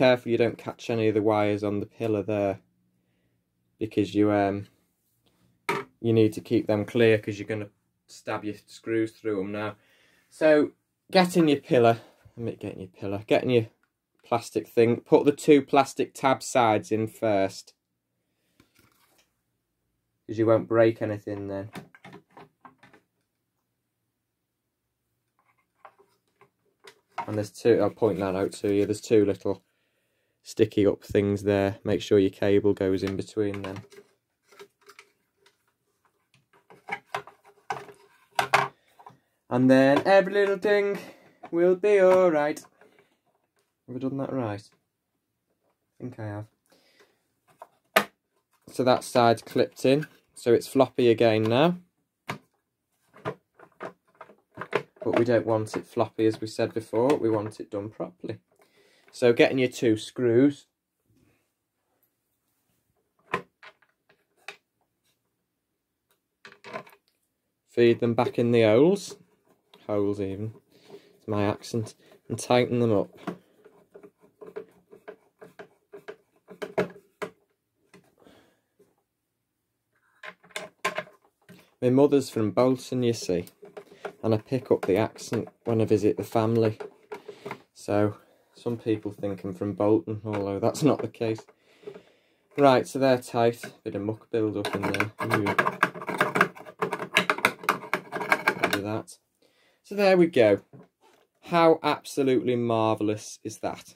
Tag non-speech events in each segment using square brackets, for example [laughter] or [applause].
careful you don't catch any of the wires on the pillar there because you um you need to keep them clear because you're going to stab your screws through them now. So getting your pillar, I'm getting your pillar, getting your plastic thing, put the two plastic tab sides in first because you won't break anything then. And there's two, I'll point that out to you, there's two little sticky up things there. Make sure your cable goes in between them. And then every little thing will be alright. Have I done that right? I think I have. So that side's clipped in. So it's floppy again now. But we don't want it floppy as we said before. We want it done properly. So getting your two screws. Feed them back in the holes holes even, it's my accent, and tighten them up. My mother's from Bolton, you see, and I pick up the accent when I visit the family. So, some people think I'm from Bolton, although that's not the case. Right, so they're tight. Bit of muck build up in there. Ooh. That. So there we go. How absolutely marvellous is that?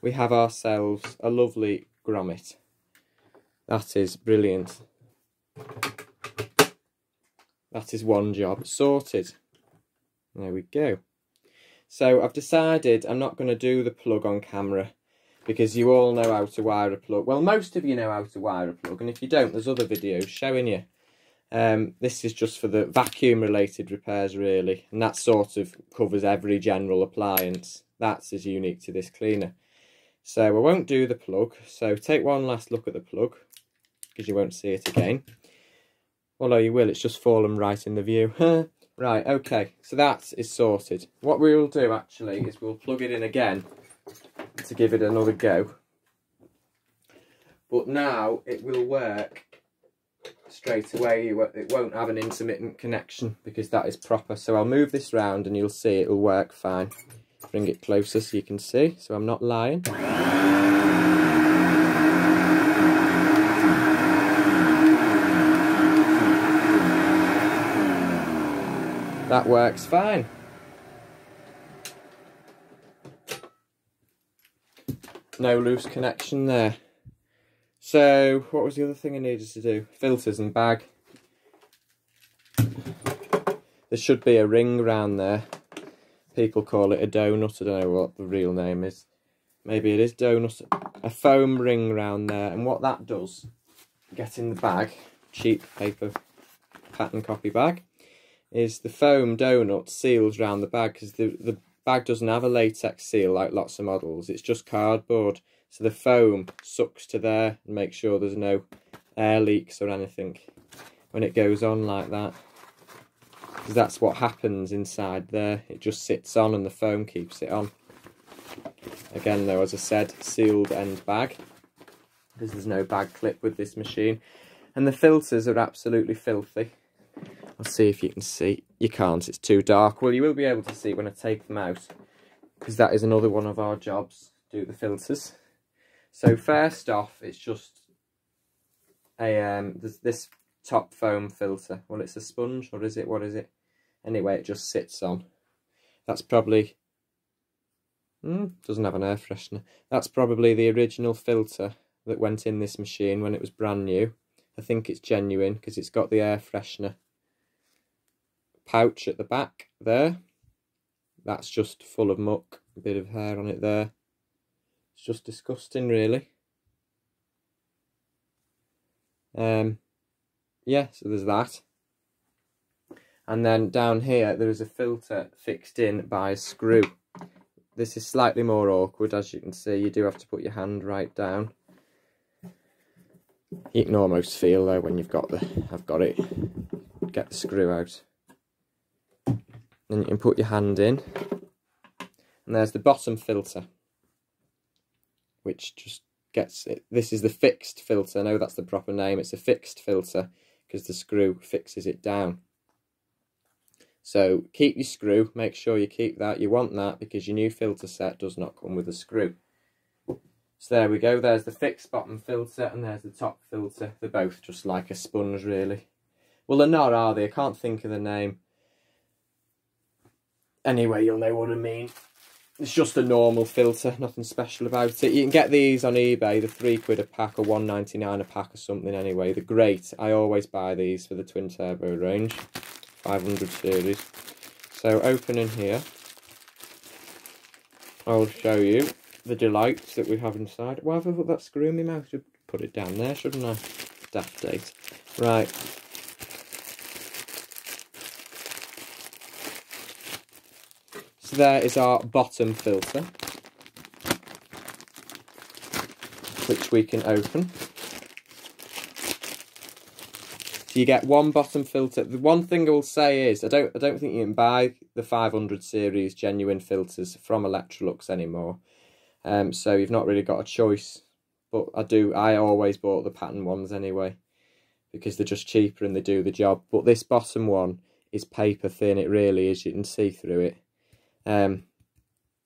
We have ourselves a lovely grommet. That is brilliant. That is one job sorted. There we go. So I've decided I'm not going to do the plug on camera because you all know how to wire a plug. Well, most of you know how to wire a plug, and if you don't, there's other videos showing you. Um, this is just for the vacuum related repairs really and that sort of covers every general appliance. That's as unique to this cleaner. So I won't do the plug. So take one last look at the plug because you won't see it again. Although you will, it's just fallen right in the view. [laughs] right, okay, so that is sorted. What we will do actually is we'll plug it in again to give it another go. But now it will work straight away. It won't have an intermittent connection because that is proper. So I'll move this round and you'll see it will work fine. Bring it closer so you can see. So I'm not lying that works fine no loose connection there so, what was the other thing I needed to do? Filters and bag. There should be a ring around there. People call it a donut. I don't know what the real name is. Maybe it is donut. A foam ring around there. And what that does, get in the bag, cheap paper pattern copy bag, is the foam donut seals around the bag because the, the bag doesn't have a latex seal like lots of models. It's just cardboard. So the foam sucks to there and makes sure there's no air leaks or anything when it goes on like that. Because that's what happens inside there. It just sits on and the foam keeps it on. Again though, as I said, sealed end bag. Because there's no bag clip with this machine. And the filters are absolutely filthy. See if you can see. You can't, it's too dark. Well, you will be able to see when I take them out. Because that is another one of our jobs, do the filters. So first off, it's just a um, this, this top foam filter. Well, it's a sponge, or is it? What is it? Anyway, it just sits on. That's probably hmm, doesn't have an air freshener. That's probably the original filter that went in this machine when it was brand new. I think it's genuine because it's got the air freshener pouch at the back there. That's just full of muck, a bit of hair on it there. It's just disgusting, really. Um, yeah, so there's that. And then down here, there is a filter fixed in by a screw. This is slightly more awkward, as you can see. You do have to put your hand right down. You can almost feel though when you've got the, I've got it, get the screw out. Then you can put your hand in. And there's the bottom filter. which just gets it. This is the fixed filter. I know that's the proper name. It's a fixed filter because the screw fixes it down. So keep your screw. Make sure you keep that. You want that because your new filter set does not come with a screw. So there we go. There's the fixed bottom filter and there's the top filter. They're both just like a sponge really. Well, they're not, are they? I can't think of the name. Anyway, you'll know what I mean. It's just a normal filter, nothing special about it. You can get these on eBay, the three quid a pack or one ninety nine a pack or something anyway. They're great. I always buy these for the twin turbo range, 500 series. So open in here. I'll show you the delights that we have inside. Why have I put that screw in my mouth? Should put it down there, shouldn't I? Daft date. Right, There is our bottom filter, which we can open. So you get one bottom filter. The one thing I will say is I don't I don't think you can buy the 500 series genuine filters from Electrolux anymore. Um, so you've not really got a choice. But I do I always bought the pattern ones anyway because they're just cheaper and they do the job. But this bottom one is paper thin. It really is. You can see through it. Um,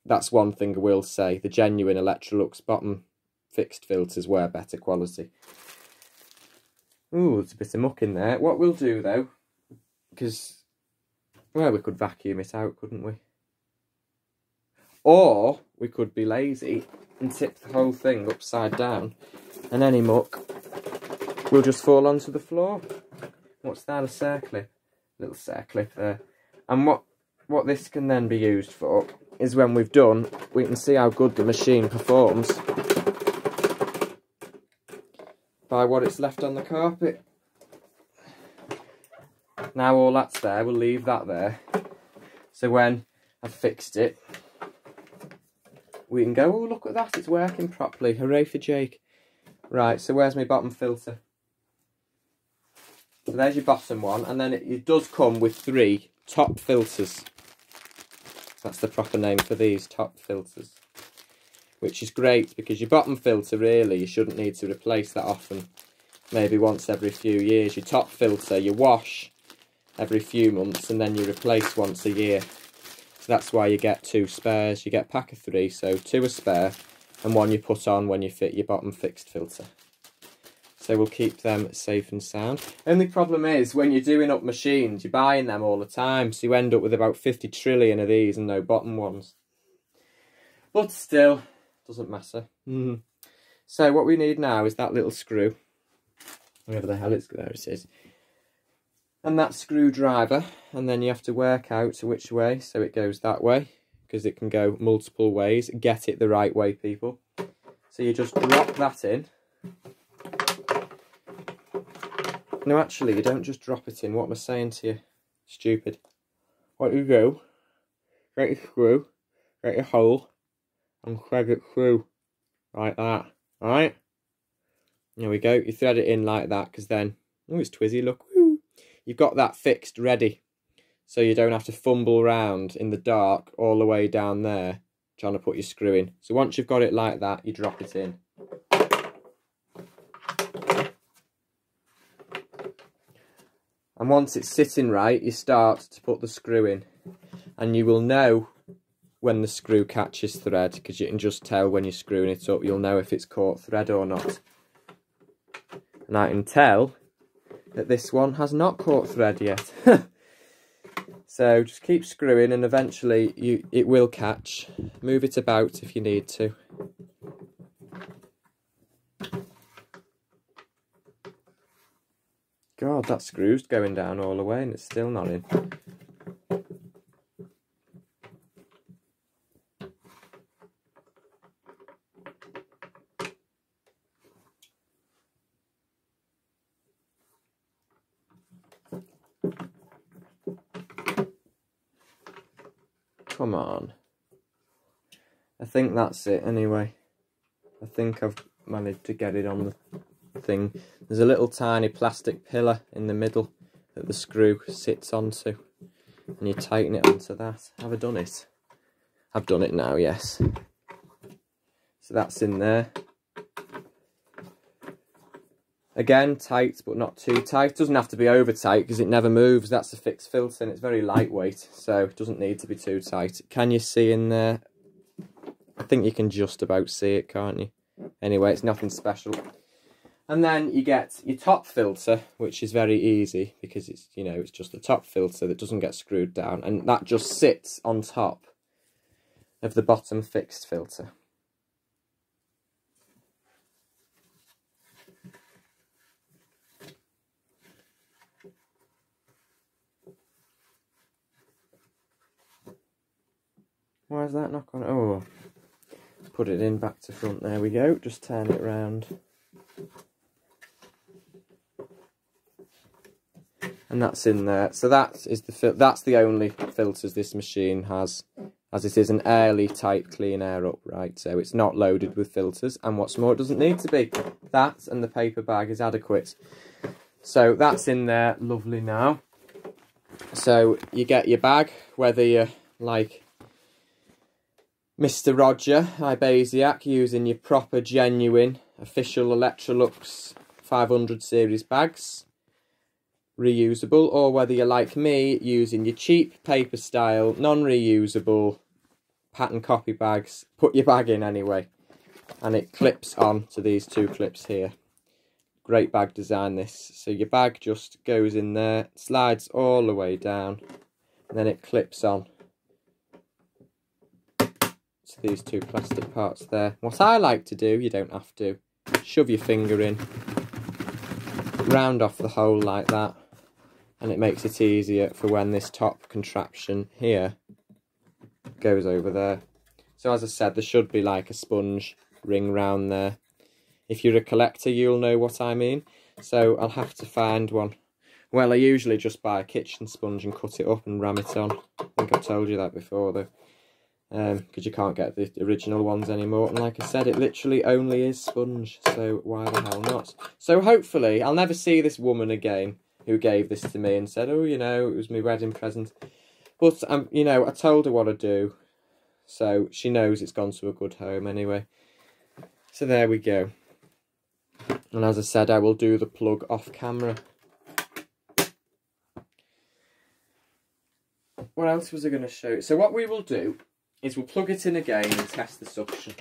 that's one thing I will say. The genuine Electrolux bottom fixed filters were better quality. Ooh, there's a bit of muck in there. What we'll do though, because, well, we could vacuum it out, couldn't we? Or we could be lazy and tip the whole thing upside down and any muck will just fall onto the floor. What's that, a circlip? Little circlip there. And what what this can then be used for is when we've done, we can see how good the machine performs by what it's left on the carpet. Now all that's there, we'll leave that there. So when I've fixed it, we can go, oh look at that, it's working properly. Hooray for Jake. Right, so where's my bottom filter? So there's your bottom one, and then it, it does come with three top filters. That's the proper name for these top filters. Which is great because your bottom filter really you shouldn't need to replace that often. Maybe once every few years. Your top filter you wash every few months and then you replace once a year. So that's why you get two spares. You get pack of three, so two are spare and one you put on when you fit your bottom fixed filter. So we'll keep them safe and sound. Only problem is when you're doing up machines, you're buying them all the time. So you end up with about 50 trillion of these and no bottom ones. But still, doesn't matter. Mm. So what we need now is that little screw. Wherever the hell it's, there it is. And that screwdriver. And then you have to work out which way. So it goes that way. Because it can go multiple ways. Get it the right way, people. So you just drop that in. No, actually, you don't just drop it in. What am I saying to you? Stupid. What you do, get your screw, get your hole, and thread it through. Like that. Alright? There we go. You thread it in like that, because then... Oh, it's twizzy, look. Woo. You've got that fixed, ready. So you don't have to fumble around in the dark all the way down there trying to put your screw in. So once you've got it like that, you drop it in. And once it's sitting right you start to put the screw in. And you will know when the screw catches thread because you can just tell when you're screwing it up. You'll know if it's caught thread or not. And I can tell that this one has not caught thread yet. [laughs] So just keep screwing and eventually you it will catch. Move it about if you need to That screw's going down all the way and it's still not in. Come on. I think that's it anyway. I think I've managed to get it on the thing. There's a little tiny plastic pillar in the middle that the screw sits onto. And you tighten it onto that. Have I done it? I've done it now, yes. So that's in there. Again, tight, but not too tight. Doesn't have to be over tight because it never moves. That's a fixed filter and it's very lightweight, so it doesn't need to be too tight. Can you see in there? I think you can just about see it, can't you? Anyway, it's nothing special. And then you get your top filter, which is very easy because it's, you know, it's just the top filter that doesn't get screwed down. And that just sits on top of the bottom fixed filter. Why is that not on? Oh, put it in back to front. There we go. Just turn it round. And that's in there. So that is the that's the only filters this machine has, as it is an airly type clean air upright. So it's not loaded with filters. And what's more, it doesn't need to be. That and the paper bag is adequate. So that's in there, lovely now. So you get your bag, whether you're like Mr. Roger Ibasiak using your proper, genuine, official Electrolux 500 series bags, reusable, or whether you're like me, using your cheap paper style, non-reusable pattern copy bags, put your bag in anyway. And it clips on to these two clips here. Great bag design this. So your bag just goes in there, slides all the way down, and then it clips on to these two plastic parts there. What I like to do, you don't have to, shove your finger in, round off the hole like that, and it makes it easier for when this top contraption here goes over there. So as I said, there should be like a sponge ring round there. If you're a collector, you'll know what I mean. So I'll have to find one. Well, I usually just buy a kitchen sponge and cut it up and ram it on. I think I've told you that before though because um, you can't get the original ones anymore. And like I said, it literally only is sponge, so why the hell not? So hopefully, I'll never see this woman again who gave this to me and said, oh, you know, it was my wedding present. But, um, you know, I told her what I do, so she knows it's gone to a good home anyway. So there we go. And as I said, I will do the plug off camera. What else was I going to show? So what we will do is we'll plug it in again and test the suction.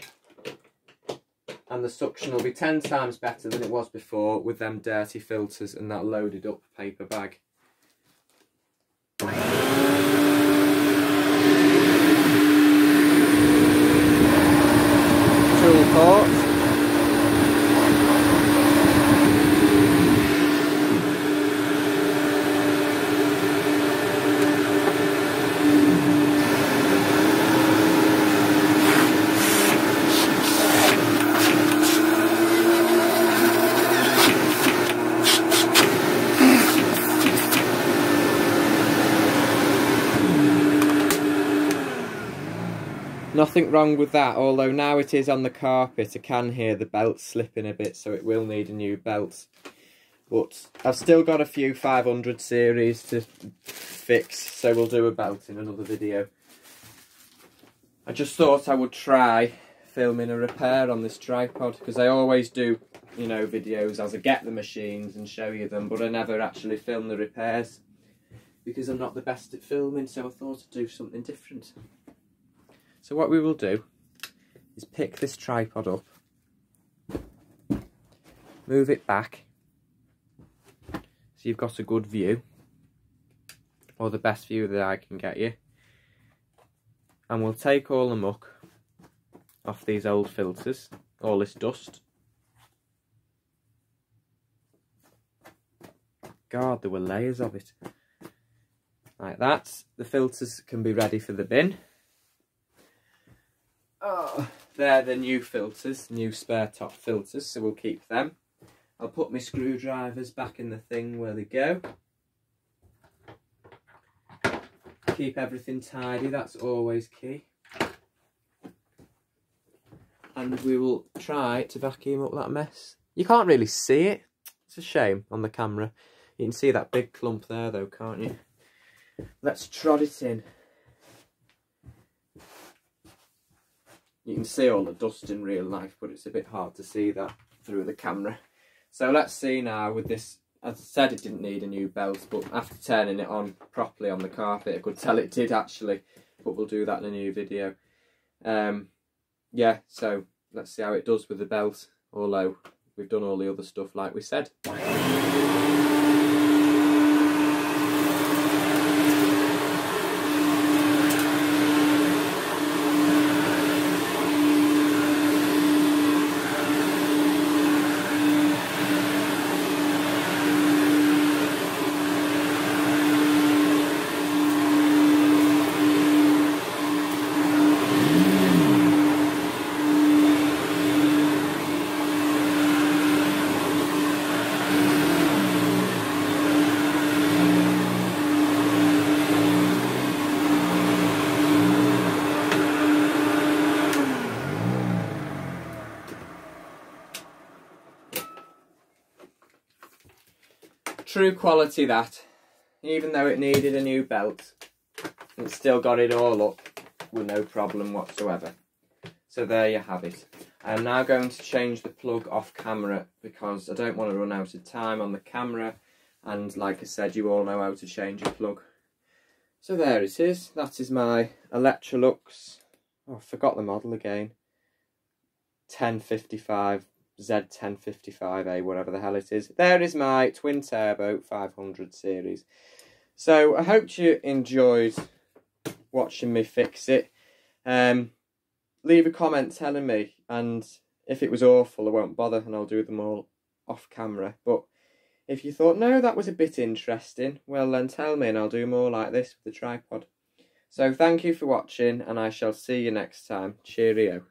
And the suction will be 10 times better than it was before with them dirty filters and that loaded up paper bag. Nothing wrong with that, although now it is on the carpet, I can hear the belt slipping a bit, so it will need a new belt. But I've still got a few 500 series to fix, so we'll do a belt in another video. I just thought I would try filming a repair on this tripod, because I always do, you know, videos as I get the machines and show you them, but I never actually film the repairs, because I'm not the best at filming, so I thought I'd do something different. So what we will do is pick this tripod up, move it back so you've got a good view or the best view that I can get you and we'll take all the muck off these old filters, all this dust. God, there were layers of it. Like that, the filters can be ready for the bin. Oh, they're the new filters, new spare top filters, so we'll keep them. I'll put my screwdrivers back in the thing where they go. Keep everything tidy, that's always key. And we will try to vacuum up that mess. You can't really see it. It's a shame on the camera. You can see that big clump there though, can't you? Let's trot it in. You can see all the dust in real life, but it's a bit hard to see that through the camera. So let's see now with this, as I said it didn't need a new belt, but after turning it on properly on the carpet, I could tell it did actually, but we'll do that in a new video. Um, yeah, so let's see how it does with the belt, although we've done all the other stuff like we said. True quality that. Even though it needed a new belt, it still got it all up with no problem whatsoever. So there you have it. I am now going to change the plug off camera because I don't want to run out of time on the camera and like I said you all know how to change a plug. So there it is, that is my Electrolux, oh I forgot the model again, 1055 Z1055A, whatever the hell it is. There is my twin turbo 500 series. So I hope you enjoyed watching me fix it. Um, leave a comment telling me, and if it was awful, I won't bother, and I'll do them all off camera. But if you thought, no, that was a bit interesting, well then tell me, and I'll do more like this with the tripod. So thank you for watching, and I shall see you next time. Cheerio.